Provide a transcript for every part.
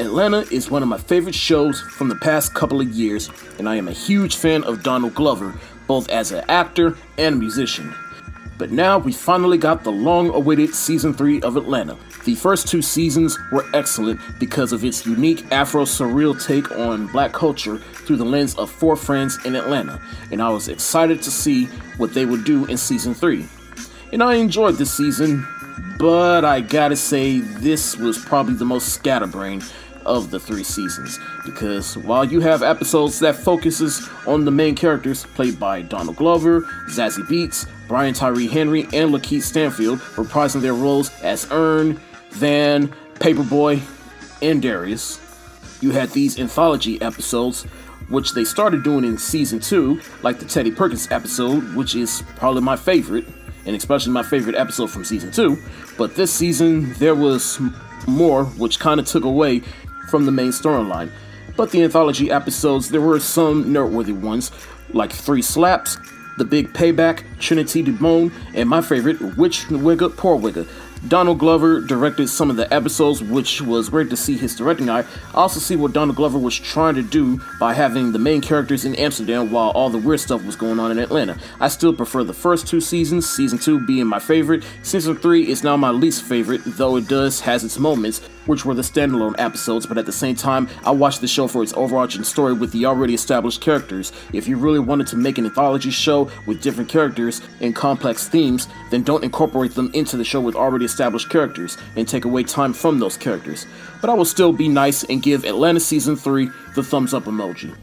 Atlanta is one of my favorite shows from the past couple of years, and I am a huge fan of Donald Glover, both as an actor and a musician. But now we finally got the long awaited season 3 of Atlanta. The first two seasons were excellent because of its unique Afro surreal take on black culture through the lens of four friends in Atlanta, and I was excited to see what they would do in season 3. And I enjoyed this season, but I gotta say, this was probably the most scatterbrained of the three seasons because while you have episodes that focuses on the main characters played by Donald Glover, Zazie Beetz, Brian Tyree Henry, and Lakeith Stanfield reprising their roles as Earn, Van, Paper Boi, and Darius, you had these anthology episodes which they started doing in season 2, like the Teddy Perkins episode, which is probably my favorite, and especially my favorite episode from season 2. But this season, there was more, which kind of took away from the main storyline. But the anthology episodes, there were some noteworthy ones, like Three Slaps, The Big Payback, Trini 2 De Bone, and my favorite, Rich Wigga, Poor Wigga. Donald Glover directed some of the episodes, which was great to see his directing eye. I also see what Donald Glover was trying to do by having the main characters in Amsterdam while all the weird stuff was going on in Atlanta. I still prefer the first two seasons, season 2 being my favorite. Season 3 is now my least favorite, though it does has its moments, which were the standalone episodes, but at the same time, I watched the show for its overarching story with the already established characters. If you really wanted to make an anthology show with different characters and complex themes, then don't incorporate them into the show with already established characters and take away time from those characters. But I will still be nice and give Atlanta Season 3 the thumbs up emoji.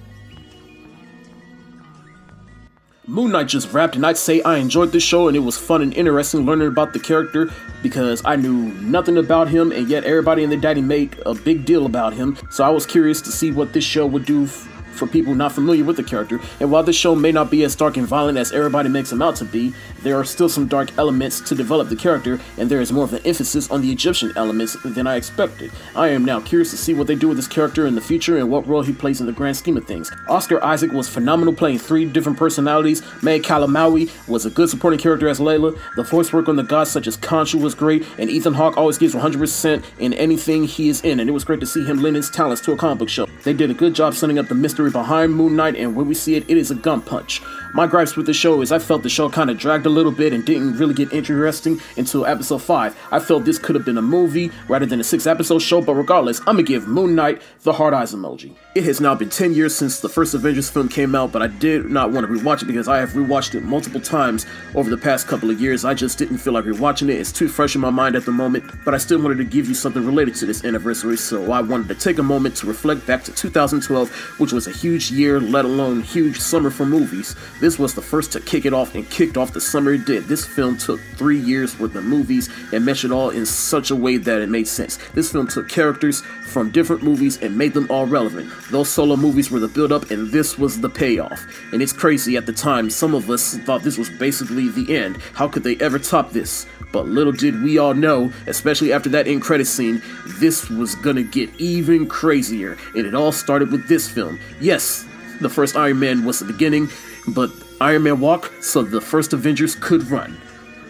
Moon Knight just wrapped, and I'd say I enjoyed the show and it was fun and interesting learning about the character because I knew nothing about him, and yet everybody in the daddy made a big deal about him. So I was curious to see what this show would do for people not familiar with the character. And while this show may not be as dark and violent as everybody makes him out to be, there are still some dark elements to develop the character, and there is more of an emphasis on the Egyptian elements than I expected. I am now curious to see what they do with this character in the future and what role he plays in the grand scheme of things. Oscar Isaac was phenomenal playing three different personalities. May Calamawy was a good supporting character as Layla. The voice work on the gods such as Khonshu was great, and Ethan Hawke always gives 100% in anything he is in, and it was great to see him lend his talents to a comic book show. They did a good job setting up the mystery behind Moon Knight, and when we see it, it is a gun punch. My gripes with the show is I felt the show kind of dragged a little bit and didn't really get interesting until episode 5. I felt this could have been a movie rather than a 6 episode show, but regardless, I'm gonna give Moon Knight the hard eyes emoji. It has now been 10 years since the first Avengers film came out, but I did not want to rewatch it because I have rewatched it multiple times over the past couple of years. I just didn't feel like rewatching it. It's too fresh in my mind at the moment, but I still wanted to give you something related to this anniversary, so I wanted to take a moment to reflect back to 2012, which was a huge year, let alone huge summer for movies. This was the first to kick it off and kicked off the summer it did. This film took three years worth of movies and meshed it all in such a way that it made sense. This film took characters from different movies and made them all relevant. Those solo movies were the build up and this was the payoff. And it's crazy at the time, some of us thought this was basically the end. How could they ever top this? But little did we all know, especially after that end credit scene, this was gonna get even crazier. And it all started with this film. Yes, the first Iron Man was the beginning, but Iron Man walked so the first Avengers could run.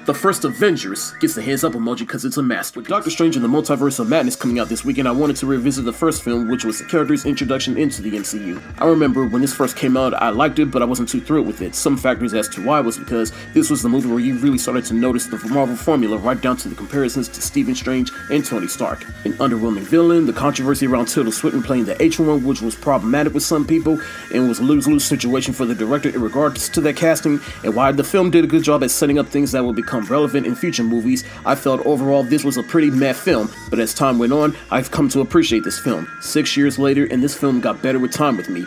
The first Avengers gets the hands up emoji because it's a master. With Doctor Strange and the Multiverse of Madness coming out this weekend, I wanted to revisit the first film, which was the character's introduction into the MCU. I remember when this first came out, I liked it, but I wasn't too thrilled with it. Some factors as to why was because this was the movie where you really started to notice the Marvel formula, right down to the comparisons to Stephen Strange and Tony Stark. An underwhelming villain, the controversy around Tilda Swinton playing the H-1, which was problematic with some people, and was a lose-lose situation for the director in regards to that casting, and why the film did a good job at setting up things that would become relevant in future movies, I felt overall this was a pretty meh film, but as time went on, I've come to appreciate this film. Six years later, and this film got better with time with me.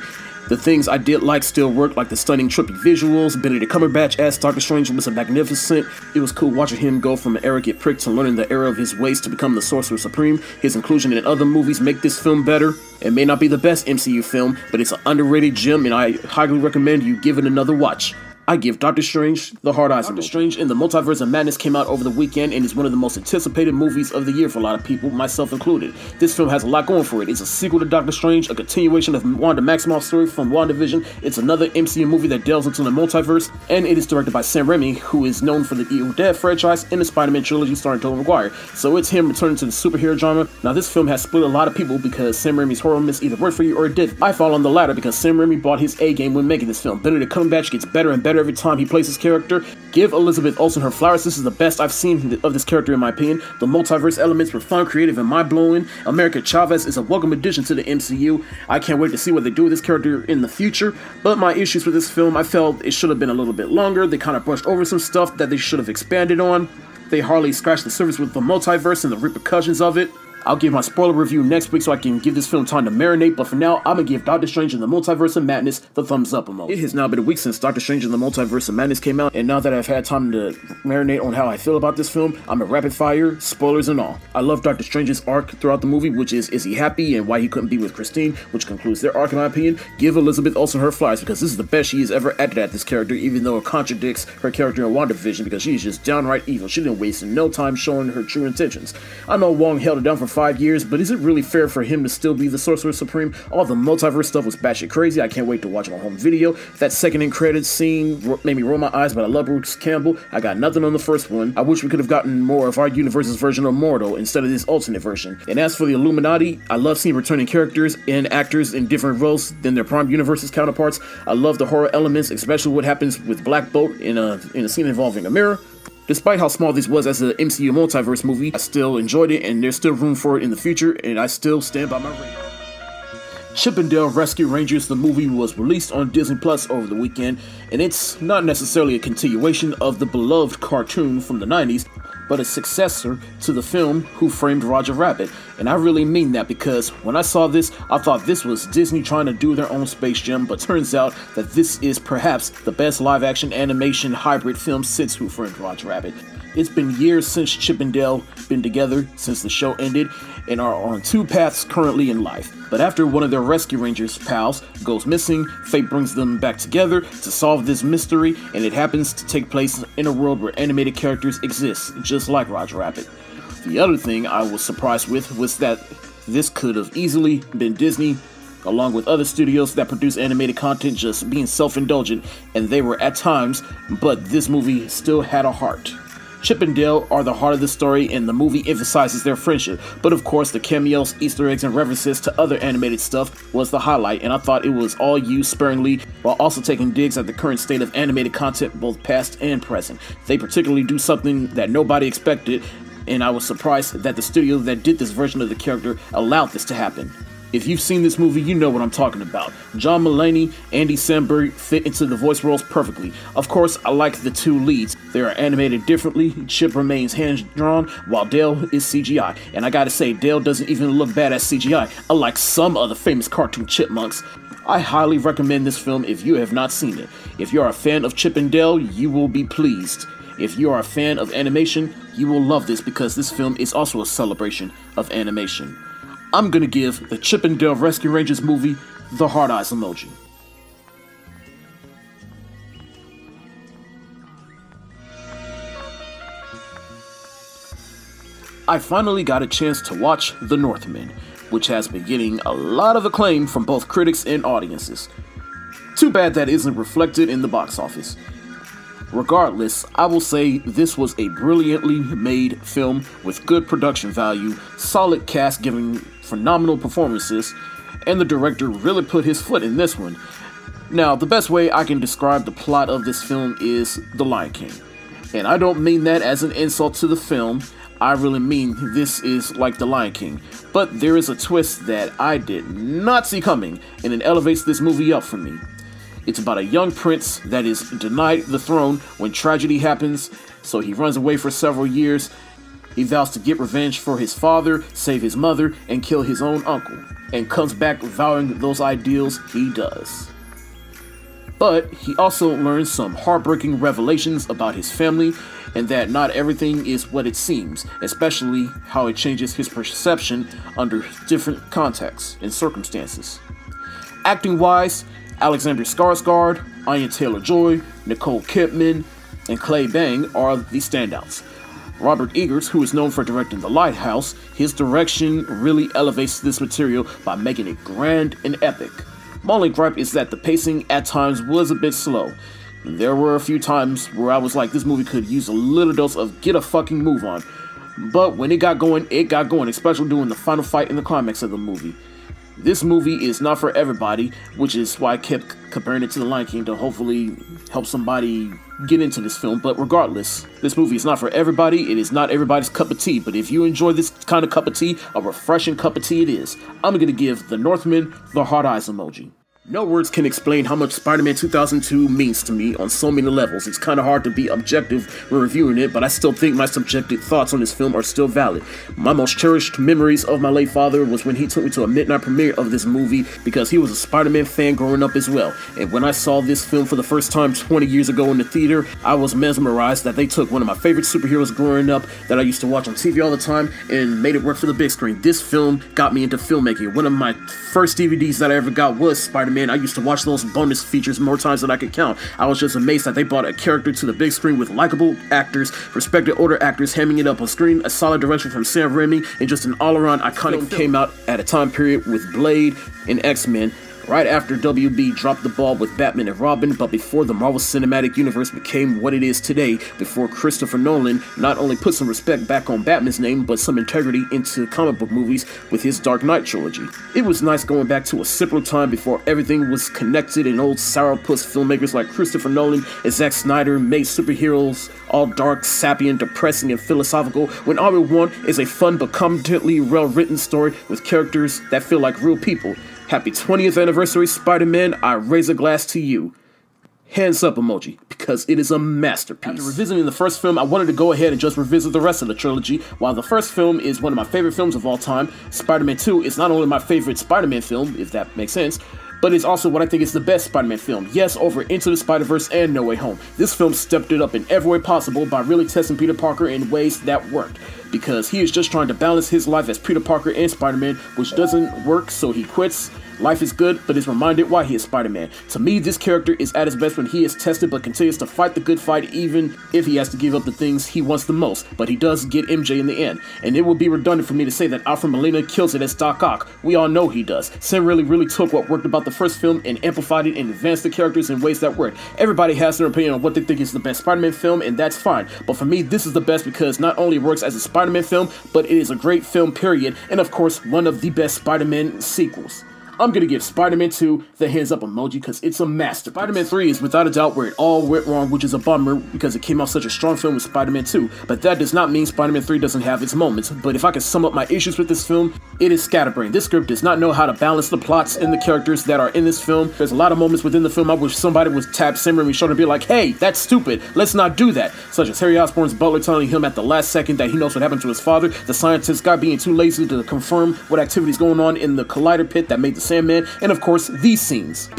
The things I did like still work, like the stunning trippy visuals. Benedict Cumberbatch as Doctor Strange was a magnificent. It was cool watching him go from an arrogant prick to learning the error of his ways to become the Sorcerer Supreme. His inclusion in other movies make this film better. It may not be the best MCU film, but it's an underrated gem, and I highly recommend you give it another watch. I give Doctor Strange the hard eyes. Doctor Strange in the Multiverse of Madness came out over the weekend and is one of the most anticipated movies of the year for a lot of people, myself included. This film has a lot going for it. It's a sequel to Doctor Strange, a continuation of Wanda Maximoff's story from WandaVision. It's another MCU movie that delves into the multiverse, and it is directed by Sam Raimi, who is known for the Evil Dead franchise and the Spider-Man trilogy starring Tobey Maguire. So it's him returning to the superhero genre. Now this film has split a lot of people because Sam Raimi's horror miss either worked for you or it did. I fall on the latter because Sam Raimi bought his A game when making this film. Benedict Cumberbatch gets better and better every time he plays his character. Give Elizabeth Olsen her flowers. This is the best I've seen of this character in my opinion. The multiverse elements were fun, creative, and mind-blowing. America Chavez is a welcome addition to the MCU. I can't wait to see what they do with this character in the future. But my issues with this film, I felt it should have been a little bit longer. They kind of brushed over some stuff that they should have expanded on. They hardly scratched the surface with the multiverse and the repercussions of it. I'll give my spoiler review next week so I can give this film time to marinate, but for now, I'm gonna give Doctor Strange in the Multiverse of Madness the thumbs up emoji. It has now been a week since Doctor Strange in the Multiverse of Madness came out, and now that I've had time to marinate on how I feel about this film, I'm a rapid fire, spoilers and all. I love Doctor Strange's arc throughout the movie, which is is he happy and why he couldn't be with Christine, which concludes their arc in my opinion. Give Elizabeth Olsen her flowers because this is the best she has ever acted at this character, even though it contradicts her character in WandaVision because she is just downright evil. She didn't waste no time showing her true intentions. I know Wong held it down for five years, but is it really fair for him to still be the Sorcerer Supreme? All the multiverse stuff was batshit crazy. I can't wait to watch my home video. That second in credits scene made me roll my eyes, but I love Bruce Campbell. I got nothing on the first one. I wish we could have gotten more of our universe's version of Mordo instead of this alternate version. And as for the Illuminati, I love seeing returning characters and actors in different roles than their prime universe's counterparts. I love the horror elements, especially what happens with Black Bolt in a in a scene involving a mirror. Despite how small this was as an MCU multiverse movie, I still enjoyed it and there's still room for it in the future and I still stand by my rating. Chip 'n Dale Rescue Rangers, the movie was released on Disney Plus over the weekend, and it's not necessarily a continuation of the beloved cartoon from the 90s, but a successor to the film Who Framed Roger Rabbit. And I really mean that because when I saw this, I thought this was Disney trying to do their own Space Jam, but turns out that this is perhaps the best live action animation hybrid film since Who Framed Roger Rabbit. It's been years since Chip and Dale been together since the show ended and are on two paths currently in life. But after one of their rescue rangers pals goes missing, fate brings them back together to solve this mystery and it happens to take place in a world where animated characters exist, just like Roger Rabbit. The other thing I was surprised with was that this could have easily been Disney along with other studios that produce animated content just being self-indulgent and they were at times, but this movie still had a heart. Chip and Dale are the heart of the story, and the movie emphasizes their friendship. But of course, the cameos, Easter eggs, and references to other animated stuff was the highlight, and I thought it was all used sparingly while also taking digs at the current state of animated content, both past and present. They particularly do something that nobody expected, and I was surprised that the studio that did this version of the character allowed this to happen. If you've seen this movie, you know what I'm talking about. John Mulaney, Andy Samberg fit into the voice roles perfectly. Of course, I like the two leads. They are animated differently. Chip remains hand-drawn, while Dale is CGI. And I gotta say, Dale doesn't even look bad as CGI, unlike some other famous cartoon chipmunks. I highly recommend this film if you have not seen it. If you're a fan of Chip and Dale, you will be pleased. If you are a fan of animation, you will love this because this film is also a celebration of animation. I'm gonna give the Chip Dale Rescue Rangers movie the hard eyes emoji. I finally got a chance to watch The Northman, which has been getting a lot of acclaim from both critics and audiences. Too bad that isn't reflected in the box office. Regardless, I will say this was a brilliantly made film with good production value, solid cast giving phenomenal performances, and the director really put his foot in this one. Now, the best way I can describe the plot of this film is The Lion King. And I don't mean that as an insult to the film, I really mean this is like The Lion King. But there is a twist that I did not see coming, and it elevates this movie up for me. It's about a young prince that is denied the throne when tragedy happens, so he runs away for several years. He vows to get revenge for his father, save his mother, and kill his own uncle, and comes back vowing those ideals he does. But he also learns some heartbreaking revelations about his family and that not everything is what it seems, especially how it changes his perception under different contexts and circumstances. Acting wise, Alexander Skarsgård, Anya Taylor-Joy, Nicole Kidman, and Claes Bang are the standouts. Robert Eggers, who is known for directing The Lighthouse, his direction really elevates this material by making it grand and epic. My only gripe is that the pacing at times was a bit slow. There were a few times where I was like, this movie could use a little dose of get a fucking move on. But when it got going, it got going, especially during the final fight in the climax of the movie. This movie is not for everybody, which is why I kept comparing it to The Lion King to hopefully help somebody get into this film. But regardless, this movie is not for everybody. It is not everybody's cup of tea. But if you enjoy this kind of cup of tea, a refreshing cup of tea it is. I'm going to give The Northman the hard eyes emoji. No words can explain how much Spider-Man 2002 means to me on so many levels. It's kind of hard to be objective when reviewing it, but I still think my subjective thoughts on this film are still valid. My most cherished memories of my late father was when he took me to a midnight premiere of this movie because he was a Spider-Man fan growing up as well. And when I saw this film for the first time 20 years ago in the theater, I was mesmerized that they took one of my favorite superheroes growing up that I used to watch on TV all the time and made it work for the big screen. This film got me into filmmaking. One of my first DVDs that I ever got was Spider-Man man, I used to watch those bonus features more times than I could count. I was just amazed that they brought a character to the big screen with likable actors, respected older actors, hamming it up on screen, a solid direction from Sam Raimi, and just an all-around iconic film came out at a time period with Blade and X-Men right after WB dropped the ball with Batman and Robin, but before the Marvel Cinematic Universe became what it is today, before Christopher Nolan not only put some respect back on Batman's name, but some integrity into comic book movies with his Dark Knight trilogy. It was nice going back to a simpler time before everything was connected and old sourpuss filmmakers like Christopher Nolan and Zack Snyder made superheroes all dark, sappy, and depressing and philosophical, when all we want is a fun but competently well written story with characters that feel like real people. Happy 20th anniversary, Spider Man. I raise a glass to you. Hands up emoji, because it is a masterpiece. After revisiting the first film, I wanted to go ahead and just revisit the rest of the trilogy. While the first film is one of my favorite films of all time, Spider Man 2 is not only my favorite Spider Man film, if that makes sense, but it's also what I think is the best Spider Man film. Yes, over Into the Spider Verse and No Way Home. This film stepped it up in every way possible by really testing Peter Parker in ways that worked because he is just trying to balance his life as Peter Parker and Spider Man, which doesn't work, so he quits Life is good, but is reminded why he is Spider Man. To me, this character is at his best when he is tested but continues to fight the good fight even if he has to give up the things he wants the most. But he does get MJ in the end. And it would be redundant for me to say that Alfred Molina kills it as Doc Ock. We all know he does. Sam really, really took what worked about the first film and amplified it and advanced the characters in ways that work. Everybody has their opinion on what they think is the best Spider Man film, and that's fine. But for me, this is the best because not only works as a Spider Man film, but it is a great film, period. And of course, one of the best Spider Man sequels. I'm gonna give Spider-Man 2 the hands up emoji because it's a master. Spider-Man 3 is without a doubt where it all went wrong, which is a bummer because it came out such a strong film with Spider-Man 2. But that does not mean Spider-Man 3 doesn't have its moments. But if I can sum up my issues with this film, it is scatterbrained. This script does not know how to balance the plots and the characters that are in this film. There's a lot of moments within the film I wish somebody would tap Sam Raimi's shoulder and be like, hey, that's stupid. Let's not do that. Such as Harry Osborn's butler telling him at the last second that he knows what happened to his father, the scientist guy being too lazy to confirm what activities going on in the collider pit that made the Sandman, and of course course, these scenes.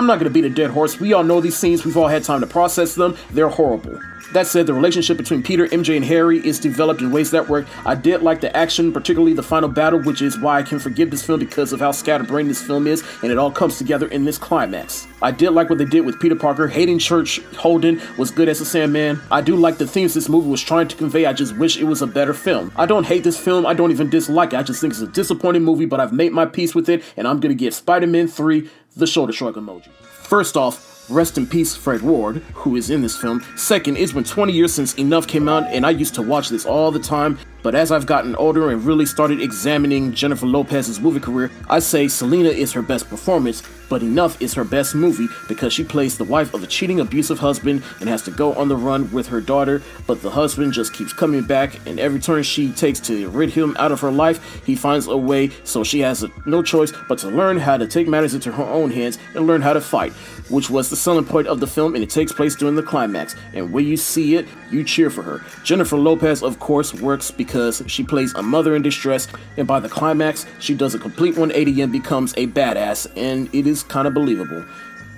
I'm not gonna beat a dead horse. We all know these scenes. We've all had time to process them. They're horrible. That said, the relationship between Peter, MJ, and Harry is developed in ways that work. I did like the action, particularly the final battle, which is why I can forgive this film because of how scatterbrained this film is, and it all comes together in this climax. I did like what they did with Peter Parker. Hayden Church Holden was good as a Sandman. I do like the themes this movie was trying to convey. I just wish it was a better film. I don't hate this film. I don't even dislike it. I just think it's a disappointing movie, but I've made my peace with it, and I'm gonna give Spider-Man 3 the shoulder shrug emoji. First off, Rest in peace, Fred Ward, who is in this film. Second, it's been 20 years since Enough came out, and I used to watch this all the time. But as I've gotten older and really started examining Jennifer Lopez's movie career, I say Selena is her best performance, but Enough is her best movie because she plays the wife of a cheating, abusive husband and has to go on the run with her daughter. But the husband just keeps coming back, and every turn she takes to rid him out of her life, he finds a way. So she has no choice but to learn how to take matters into her own hands and learn how to fight, which was the selling point of the film, and it takes place during the climax. And when you see it, you cheer for her. Jennifer Lopez, of course, works because she plays a mother in distress, and by the climax, she does a complete 180 and becomes a badass, and it is kind of believable.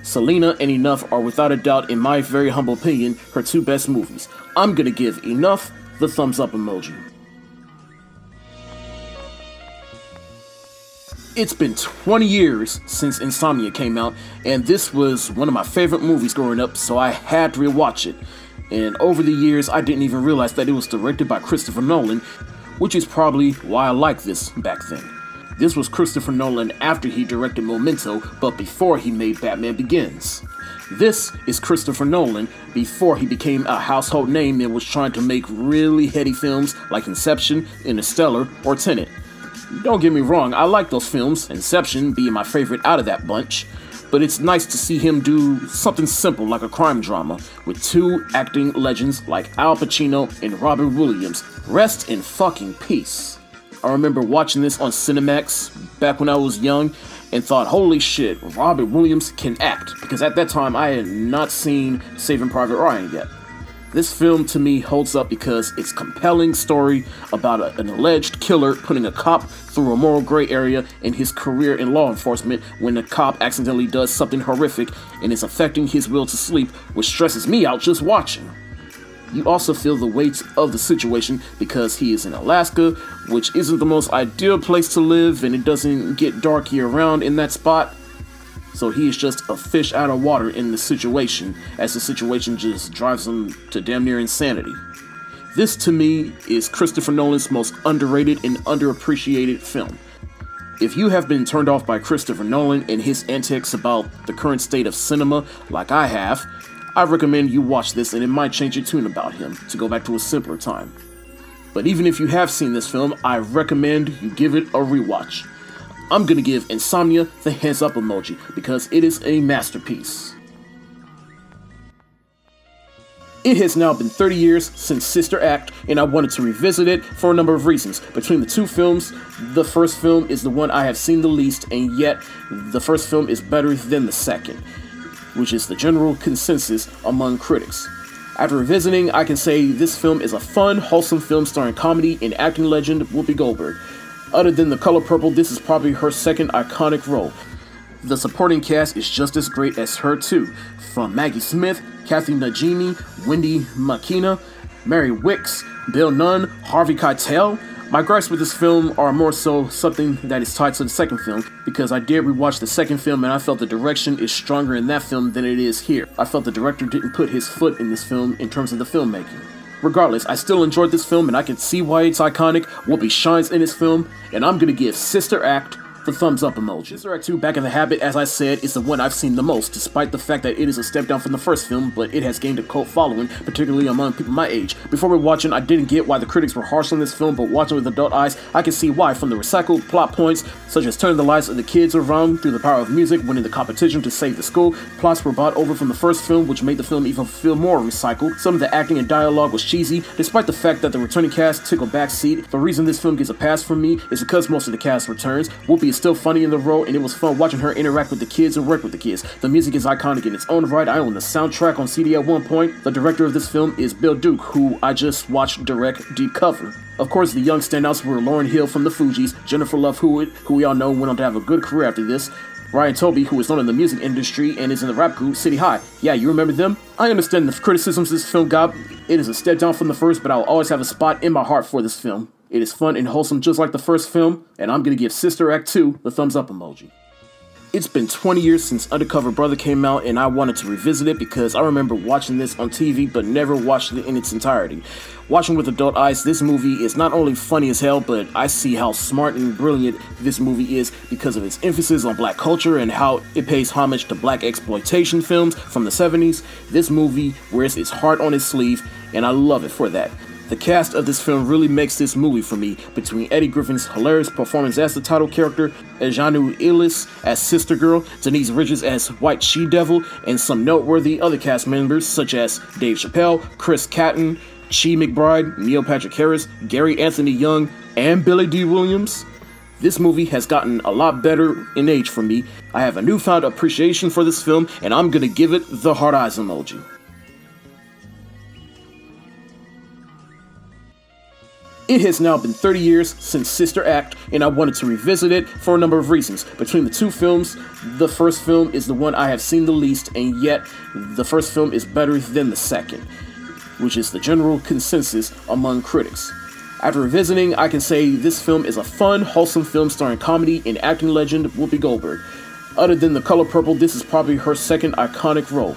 Selena and Enough are without a doubt, in my very humble opinion, her two best movies. I'm gonna give Enough the thumbs up emoji. It's been 20 years since Insomnia came out, and this was one of my favorite movies growing up, so I had to rewatch it. And over the years, I didn't even realize that it was directed by Christopher Nolan, which is probably why I liked this back then. This was Christopher Nolan after he directed Memento, but before he made Batman Begins. This is Christopher Nolan before he became a household name and was trying to make really heady films like Inception, Interstellar, or Tenet. Don't get me wrong, I like those films, Inception being my favorite out of that bunch, but it's nice to see him do something simple like a crime drama with two acting legends like Al Pacino and Robin Williams. Rest in fucking peace. I remember watching this on Cinemax back when I was young and thought, holy shit, Robin Williams can act, because at that time I had not seen Saving Private Ryan yet. This film to me holds up because it's compelling story about a, an alleged killer putting a cop through a moral gray area in his career in law enforcement when the cop accidentally does something horrific and is affecting his will to sleep, which stresses me out just watching. You also feel the weight of the situation because he is in Alaska, which isn't the most ideal place to live and it doesn't get dark year round in that spot. So he is just a fish out of water in the situation, as the situation just drives him to damn near insanity. This, to me, is Christopher Nolan's most underrated and underappreciated film. If you have been turned off by Christopher Nolan and his antics about the current state of cinema, like I have, I recommend you watch this and it might change your tune about him to go back to a simpler time. But even if you have seen this film, I recommend you give it a rewatch. I'm gonna give Insomnia the hands up emoji because it is a masterpiece. It has now been 30 years since Sister Act, and I wanted to revisit it for a number of reasons. Between the two films, the first film is the one I have seen the least, and yet the first film is better than the second, which is the general consensus among critics. After revisiting, I can say this film is a fun, wholesome film starring comedy and acting legend Whoopi Goldberg. Other than The Color Purple, this is probably her second iconic role. The supporting cast is just as great as her too, from Maggie Smith, Kathy Najimy, Wendy Makena, Mary Wickes, Bill Nunn, Harvey Keitel. My gripes with this film are more so something that is tied to the second film, because I did rewatch the second film and I felt the direction is stronger in that film than it is here. I felt the director didn't put his foot in this film in terms of the filmmaking. Regardless, I still enjoyed this film and I can see why it's iconic. Whoopi shines in this film, and I'm gonna give Sister Act the thumbs up emoji. Sister Act 2 Back in the Habit, as I said, is the one I've seen the most, despite the fact that it is a step down from the first film, but it has gained a cult following, particularly among people my age. Before we watching, I didn't get why the critics were harsh on this film, but watching with adult eyes, I can see why from the recycled plot points, such as turning the lives of the kids around through the power of music, winning the competition to save the school. Plots were brought over from the first film, which made the film even feel more recycled. Some of the acting and dialogue was cheesy, despite the fact that the returning cast took a backseat. The reason this film gets a pass from me is because most of the cast returns. Whoopi is still funny in the role, and it was fun watching her interact with the kids and work with the kids. The music is iconic in its own right. I own the soundtrack on CD at one point. The director of this film is Bill Duke, who I just watched direct Deep Cover. Of course, the young standouts were Lauryn Hill from the Fugees, Jennifer Love Hewitt, who we all know went on to have a good career after this, Ryan Toby, who is known in the music industry and is in the rap group City High. Yeah, you remember them? I understand the criticisms this film got. It is a step down from the first, but I'll always have a spot in my heart for this film. It is fun and wholesome just like the first film, and I'm gonna give Sister Act 2 the thumbs up emoji. It's been 20 years since Undercover Brother came out, and I wanted to revisit it because I remember watching this on TV but never watched it in its entirety. Watching with adult eyes, this movie is not only funny as hell, but I see how smart and brilliant this movie is because of its emphasis on black culture and how it pays homage to blaxploitation films from the 70s. This movie wears its heart on its sleeve, and I love it for that. The cast of this film really makes this movie for me, between Eddie Griffin's hilarious performance as the title character, Aunjanue Ellis as Sister Girl, Denise Richards as White She Devil, and some noteworthy other cast members such as Dave Chappelle, Chris Kattan, Chi McBride, Neil Patrick Harris, Gary Anthony Young, and Billy Dee Williams. This movie has gotten a lot better in age for me. I have a newfound appreciation for this film, and I'm gonna give it the hard eyes emoji. It has now been 30 years since Sister Act, and I wanted to revisit it for a number of reasons. Between the two films, the first film is the one I have seen the least, and yet the first film is better than the second, which is the general consensus among critics. After revisiting, I can say this film is a fun, wholesome film starring comedy and acting legend Whoopi Goldberg. Other than The Color Purple, this is probably her second iconic role.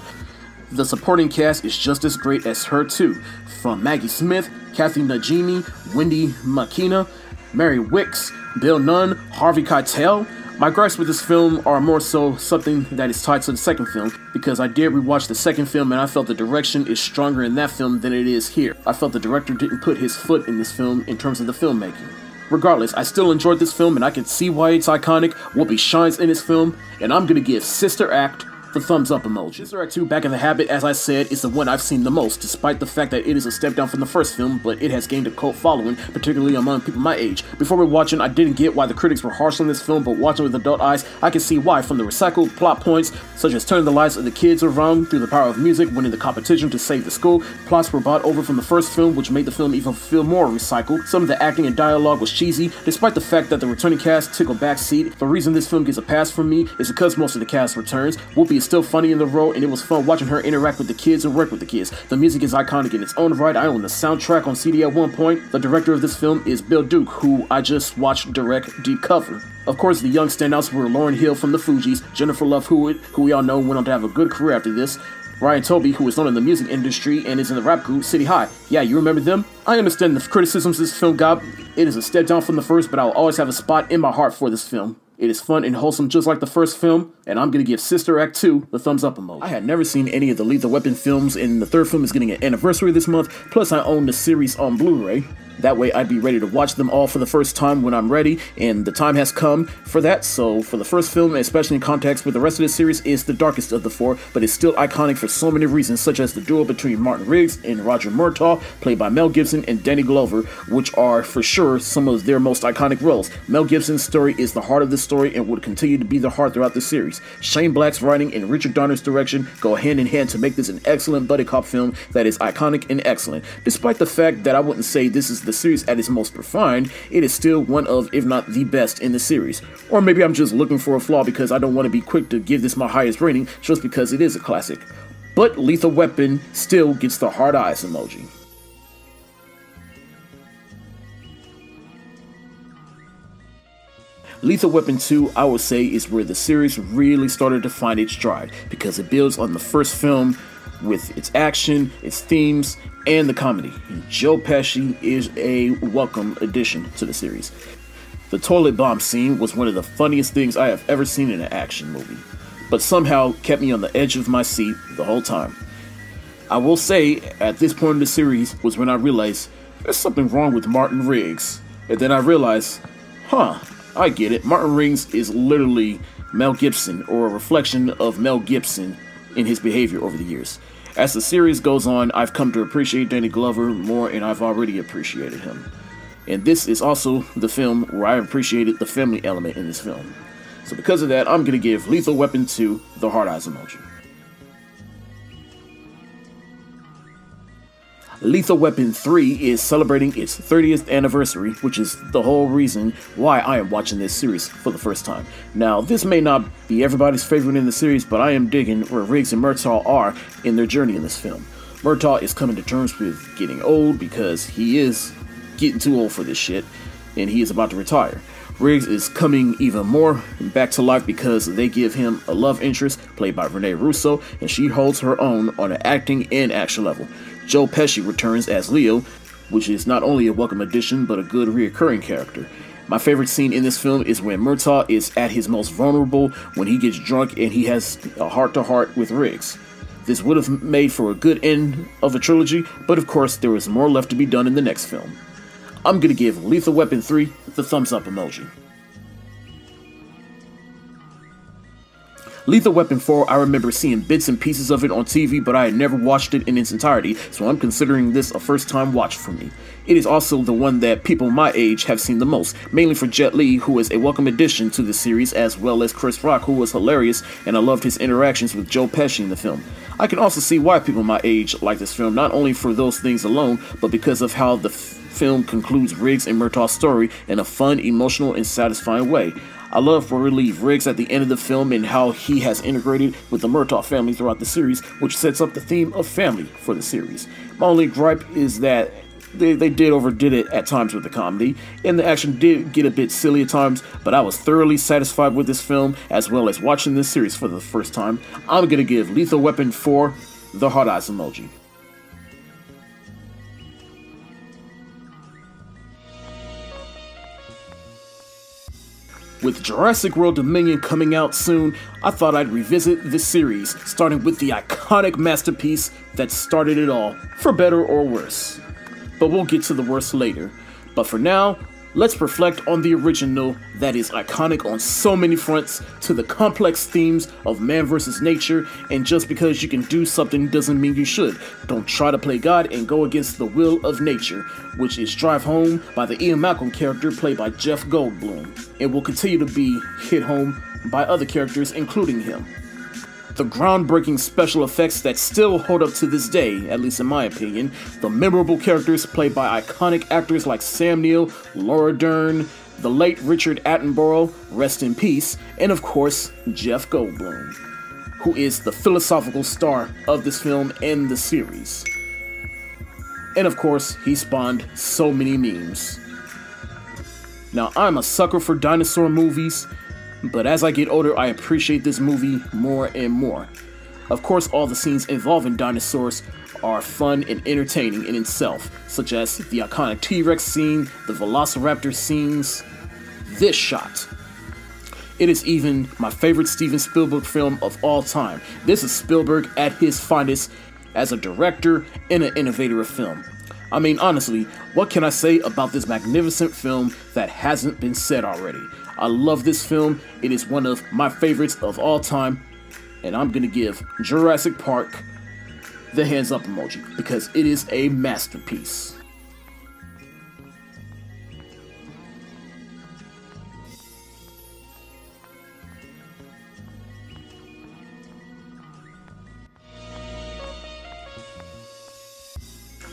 The supporting cast is just as great as her too, from Maggie Smith, Kathy Najimy, Wendy Makena, Mary Wickes, Bill Nunn, Harvey Keitel. My gripes with this film are more so something that is tied to the second film, because I did rewatch the second film and I felt the direction is stronger in that film than it is here. I felt the director didn't put his foot in this film in terms of the filmmaking. Regardless, I still enjoyed this film and I can see why it's iconic, Whoopi shines in this film, and I'm gonna give Sister Act the thumbs up emoji. Act 2 Back in the Habit, as I said, is the one I've seen the most, despite the fact that it is a step down from the first film, but it has gained a cult following, particularly among people my age. Before we watching, I didn't get why the critics were harsh on this film, but watching with adult eyes, I can see why from the recycled plot points, such as turning the lives of the kids around through the power of music, winning the competition to save the school. Plots were bought over from the first film, which made the film even feel more recycled. Some of the acting and dialogue was cheesy, despite the fact that the returning cast took a back seat. The reason this film gets a pass from me is because most of the cast returns. Whoopi is still funny in the role, and it was fun watching her interact with the kids and work with the kids. The music is iconic in its own right. I own the soundtrack on CD at one point. The director of this film is Bill Duke, who I just watched direct Deep Cover. Of course, the young standouts were Lauryn Hill from the Fugees, Jennifer Love Hewitt, who we all know went on to have a good career after this, Ryan Toby, who is known in the music industry and is in the rap group City High. Yeah, you remember them? I understand the criticisms this film got. It is a step down from the first, but I'll always have a spot in my heart for this film. It is fun and wholesome just like the first film, and I'm gonna give Sister Act 2 the thumbs up emoji. I had never seen any of the Lethal Weapon films, and the third film is getting an anniversary this month, plus I own the series on Blu-ray. That way I'd be ready to watch them all for the first time when I'm ready, and the time has come for that, so for the first film, especially in context with the rest of the series, is the darkest of the four, but it's still iconic for so many reasons, such as the duel between Martin Riggs and Roger Murtaugh, played by Mel Gibson and Danny Glover, which are for sure some of their most iconic roles. Mel Gibson's story is the heart of the story and would continue to be the heart throughout the series. Shane Black's writing and Richard Donner's direction go hand in hand to make this an excellent buddy cop film that is iconic and excellent. Despite the fact that I wouldn't say this is the series at its most refined, it is still one of, if not the best in the series. Or maybe I'm just looking for a flaw because I don't want to be quick to give this my highest rating just because it is a classic. But Lethal Weapon still gets the hard eyes emoji. Lethal Weapon 2, I would say, is where the series really started to find its stride because it builds on the first film with its action, its themes, and the comedy. Joe Pesci is a welcome addition to the series. The toilet bomb scene was one of the funniest things I have ever seen in an action movie, but somehow kept me on the edge of my seat the whole time. I will say, at this point in the series was when I realized there's something wrong with Martin Riggs. And then I realized, huh, I get it. Martin Riggs is literally Mel Gibson, or a reflection of Mel Gibson in his behavior over the years. As the series goes on, I've come to appreciate Danny Glover more, and I've already appreciated him. And this is also the film where I appreciated the family element in this film. So because of that, I'm going to give Lethal Weapon 2 the hard eyes emoji. Lethal Weapon 3 is celebrating its 30th anniversary, which is the whole reason why I am watching this series for the first time. Now, this may not be everybody's favorite in the series, but I am digging where Riggs and Murtaugh are in their journey in this film. Murtaugh is coming to terms with getting old because he is getting too old for this shit, and he is about to retire. Riggs is coming even more back to life because they give him a love interest played by Rene Russo, and she holds her own on an acting and action level. Joe Pesci returns as Leo, which is not only a welcome addition but a good reoccurring character. My favorite scene in this film is when Murtaugh is at his most vulnerable when he gets drunk and he has a heart to heart with Riggs. This would have made for a good end of a trilogy, but of course there is more left to be done in the next film. I'm gonna give Lethal Weapon 3 the thumbs up emoji. Lethal Weapon 4, I remember seeing bits and pieces of it on TV, but I had never watched it in its entirety, so I'm considering this a first time watch for me. It is also the one that people my age have seen the most, mainly for Jet Li, who is a welcome addition to the series, as well as Chris Rock, who was hilarious, and I loved his interactions with Joe Pesci in the film. I can also see why people my age like this film, not only for those things alone, but because of how the film concludes Riggs and Murtaugh's story in a fun, emotional, and satisfying way. I love leave Riggs at the end of the film and how he has integrated with the Murtaugh family throughout the series, which sets up the theme of family for the series. My only gripe is that they, they did overdid it at times with the comedy, and the action did get a bit silly at times, but I was thoroughly satisfied with this film as well as watching this series for the first time. I'm gonna give Lethal Weapon 4 the hard eyes emoji. With Jurassic World Dominion coming out soon, I thought I'd revisit this series, starting with the iconic masterpiece that started it all, for better or worse. But we'll get to the worst later. But for now, let's reflect on the original that is iconic on so many fronts to the complex themes of man versus nature and just because you can do something doesn't mean you should. Don't try to play God and go against the will of nature, which is Drive Home by the Ian Malcolm character played by Jeff Goldblum, and will continue to be hit home by other characters including him the groundbreaking special effects that still hold up to this day, at least in my opinion, the memorable characters played by iconic actors like Sam Neill, Laura Dern, the late Richard Attenborough, rest in peace, and of course, Jeff Goldblum, who is the philosophical star of this film and the series. And of course, he spawned so many memes. Now, I'm a sucker for dinosaur movies, but as I get older, I appreciate this movie more and more. Of course, all the scenes involving dinosaurs are fun and entertaining in itself, such as the iconic T Rex scene, the Velociraptor scenes, this shot. It is even my favorite Steven Spielberg film of all time. This is Spielberg at his finest as a director and an innovator of film. I mean, honestly, what can I say about this magnificent film that hasn't been said already? I love this film. It is one of my favorites of all time. And I'm going to give Jurassic Park the hands up emoji because it is a masterpiece.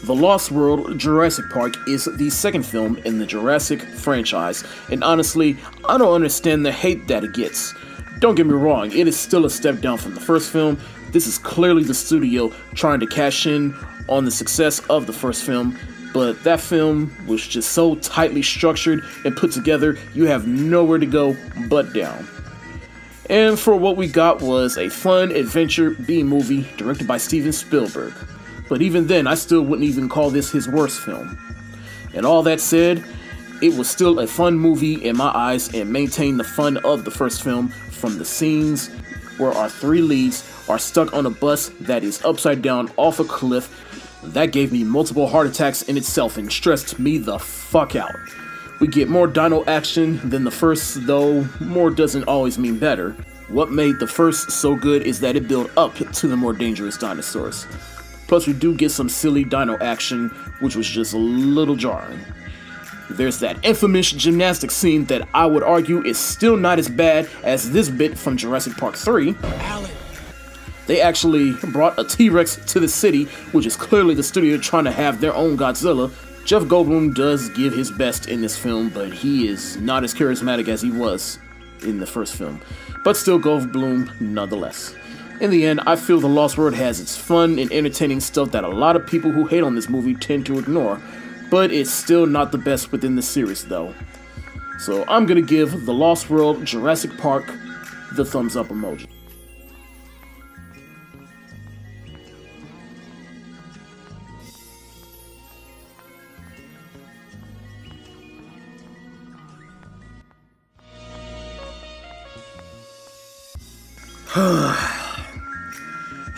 The Lost World Jurassic Park is the second film in the Jurassic franchise, and honestly, I don't understand the hate that it gets. Don't get me wrong, it is still a step down from the first film. This is clearly the studio trying to cash in on the success of the first film, but that film was just so tightly structured and put together, you have nowhere to go but down. And for what we got was a fun adventure B movie directed by Steven Spielberg. But even then, I still wouldn't even call this his worst film. And all that said, it was still a fun movie in my eyes and maintained the fun of the first film from the scenes where our three leads are stuck on a bus that is upside down off a cliff. That gave me multiple heart attacks in itself and stressed me the fuck out. We get more dino action than the first, though more doesn't always mean better. What made the first so good is that it built up to the more dangerous dinosaurs. Plus, we do get some silly dino action, which was just a little jarring. There's that infamous gymnastic scene that I would argue is still not as bad as this bit from Jurassic Park 3. Alan. They actually brought a T Rex to the city, which is clearly the studio trying to have their own Godzilla. Jeff Goldblum does give his best in this film, but he is not as charismatic as he was in the first film. But still, Goldblum nonetheless. In the end, I feel The Lost World has its fun and entertaining stuff that a lot of people who hate on this movie tend to ignore, but it's still not the best within the series though. So I'm gonna give The Lost World Jurassic Park the thumbs up emoji.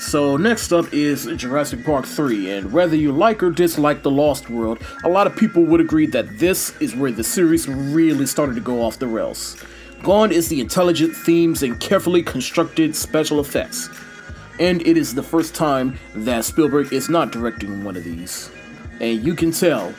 So next up is Jurassic Park 3, and whether you like or dislike The Lost World, a lot of people would agree that this is where the series really started to go off the rails. Gone is the intelligent themes and carefully constructed special effects. And it is the first time that Spielberg is not directing one of these. And you can tell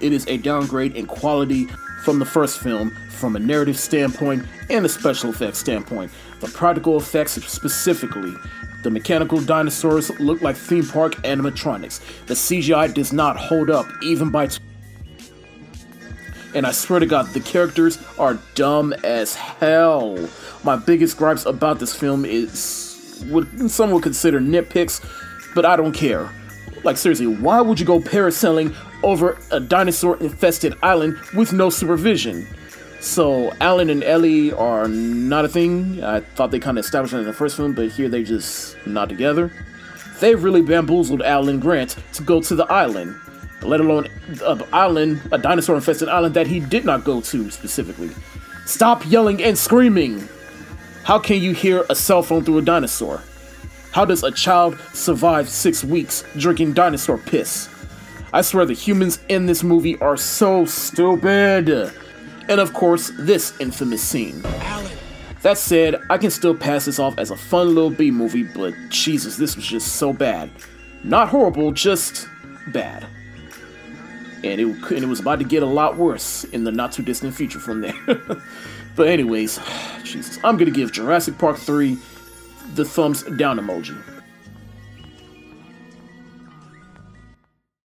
it is a downgrade in quality from the first film from a narrative standpoint and a special effects standpoint. The practical effects specifically the mechanical dinosaurs look like theme park animatronics. The CGI does not hold up, even by. and I swear to God, the characters are dumb as hell. My biggest gripes about this film is what some would consider nitpicks, but I don't care. Like, seriously, why would you go parasailing over a dinosaur infested island with no supervision? So, Alan and Ellie are not a thing. I thought they kind of established that in the first film, but here they just not together. They've really bamboozled Alan Grant to go to the island, let alone an island, a dinosaur infested island that he did not go to specifically. Stop yelling and screaming! How can you hear a cell phone through a dinosaur? How does a child survive six weeks drinking dinosaur piss? I swear the humans in this movie are so stupid. And of course, this infamous scene. That said, I can still pass this off as a fun little B movie, but Jesus, this was just so bad. Not horrible, just bad. And it, and it was about to get a lot worse in the not too distant future from there. but anyways, Jesus, I'm gonna give Jurassic Park 3 the thumbs down emoji.